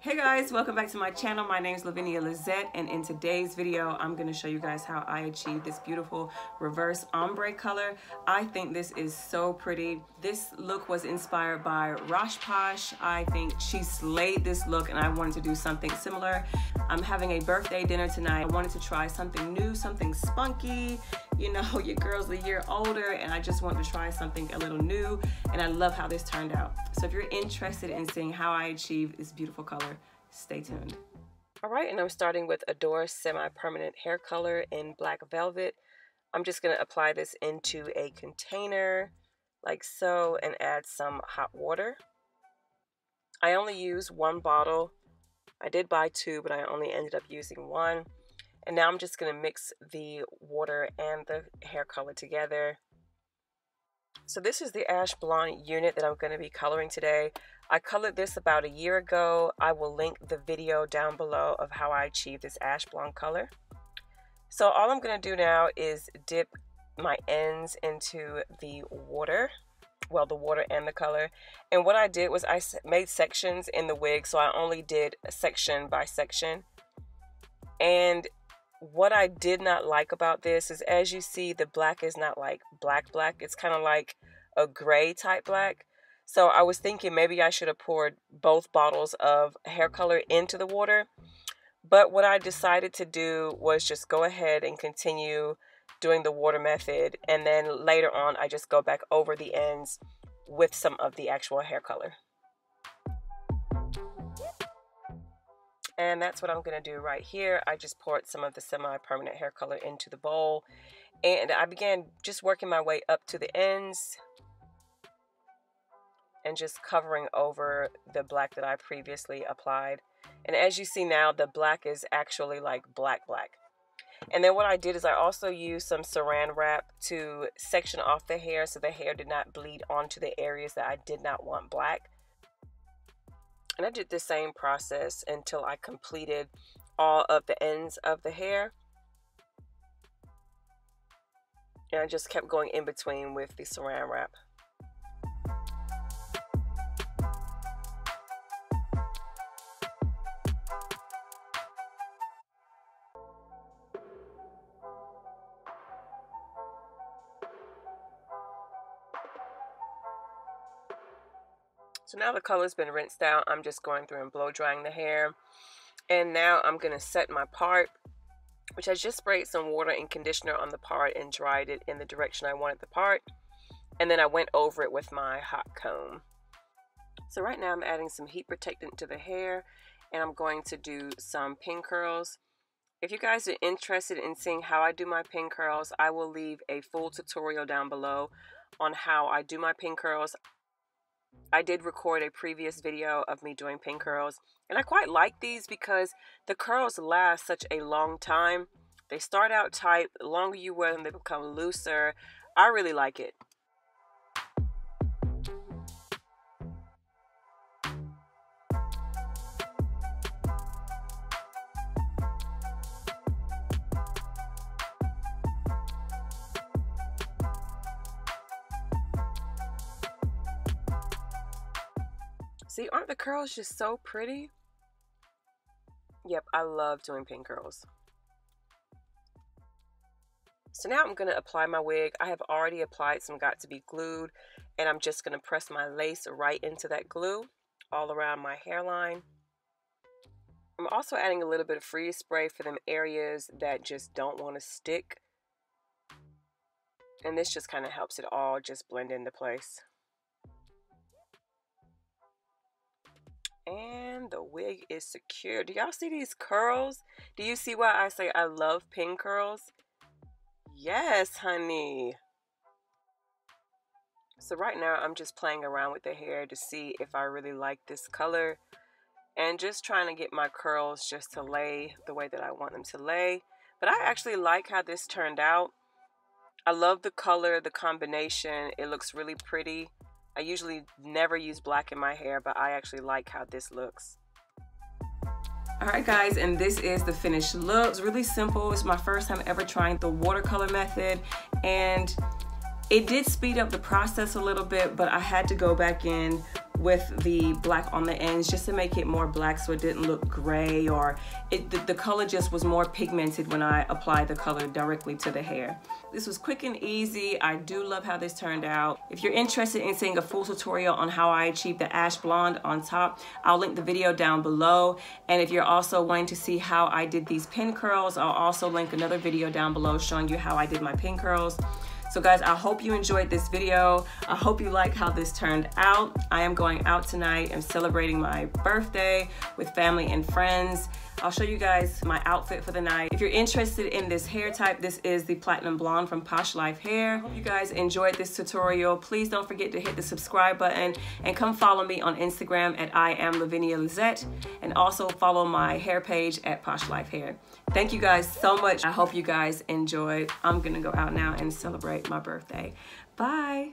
Hey guys, welcome back to my channel. My name is Lavinia Lisette and in today's video, I'm gonna show you guys how I achieved this beautiful reverse ombre color. I think this is so pretty. This look was inspired by Rosh Posh. I think she slayed this look and I wanted to do something similar. I'm having a birthday dinner tonight. I wanted to try something new, something spunky. You know, your girl's a year older and I just wanted to try something a little new and I love how this turned out. So if you're interested in seeing how I achieve this beautiful color, Stay tuned. All right, and I'm starting with Adore Semi-Permanent Hair Color in Black Velvet. I'm just going to apply this into a container like so and add some hot water. I only use one bottle. I did buy two, but I only ended up using one. And now I'm just going to mix the water and the hair color together. So this is the Ash Blonde unit that I'm going to be coloring today. I colored this about a year ago. I will link the video down below of how I achieved this ash blonde color. So all I'm going to do now is dip my ends into the water well the water and the color and what I did was I made sections in the wig so I only did section by section and what I did not like about this is as you see the black is not like black black it's kind of like a gray type black so I was thinking maybe I should have poured both bottles of hair color into the water. But what I decided to do was just go ahead and continue doing the water method. And then later on, I just go back over the ends with some of the actual hair color. And that's what I'm to do right here. I just poured some of the semi-permanent hair color into the bowl. And I began just working my way up to the ends and just covering over the black that I previously applied. And as you see now, the black is actually like black black. And then what I did is I also used some saran wrap to section off the hair so the hair did not bleed onto the areas that I did not want black. And I did the same process until I completed all of the ends of the hair. And I just kept going in between with the saran wrap. So now the color's been rinsed out. I'm just going through and blow drying the hair. And now I'm going to set my part, which I just sprayed some water and conditioner on the part and dried it in the direction I wanted the part. And then I went over it with my hot comb. So right now I'm adding some heat protectant to the hair and I'm going to do some pin curls. If you guys are interested in seeing how I do my pin curls, I will leave a full tutorial down below on how I do my pin curls. I did record a previous video of me doing pin curls and I quite like these because the curls last such a long time. They start out tight, the longer you wear them they become looser. I really like it. See, aren't the curls just so pretty? Yep, I love doing pin curls. So now I'm going to apply my wig. I have already applied some Got2b Glued and I'm just going to press my lace right into that glue all around my hairline. I'm also adding a little bit of freeze spray for them areas that just don't want to stick. And this just kind of helps it all just blend into place. And the wig is secure. Do y'all see these curls? Do you see why I say I love pin curls? Yes, honey. So right now I'm just playing around with the hair to see if I really like this color and just trying to get my curls just to lay the way that I want them to lay. But I actually like how this turned out. I love the color, the combination. It looks really pretty. I usually never use black in my hair, but I actually like how this looks. All right guys, and this is the finished look. It's really simple. It's my first time ever trying the watercolor method and It did speed up the process a little bit, but I had to go back in with the black on the ends just to make it more black so it didn't look gray or it the, the, color just was more pigmented when I applied the color directly to the hair. This was quick and easy. I do love how this turned out. If you're interested in seeing a full tutorial on how I achieved the ash blonde on top, I'll link the video down below. And if you're also wanting to see how I did these pin curls, I'll also link another video down below showing you how I did my pin curls. So guys, I hope you enjoyed this video. I hope you like how this turned out. I am going out tonight and celebrating my birthday with family and friends. I'll show you guys my outfit for the night. If you're interested in this hair type, this is the Platinum Blonde from Posh Life Hair. Hope you guys enjoyed this tutorial. Please don't forget to hit the subscribe button and come follow me on Instagram at I am Lavinia Lisette and also follow my hair page at Posh Life Hair. Thank you guys so much. I hope you guys enjoyed. I'm gonna go out now and celebrate my birthday. Bye.